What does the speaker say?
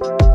Bye.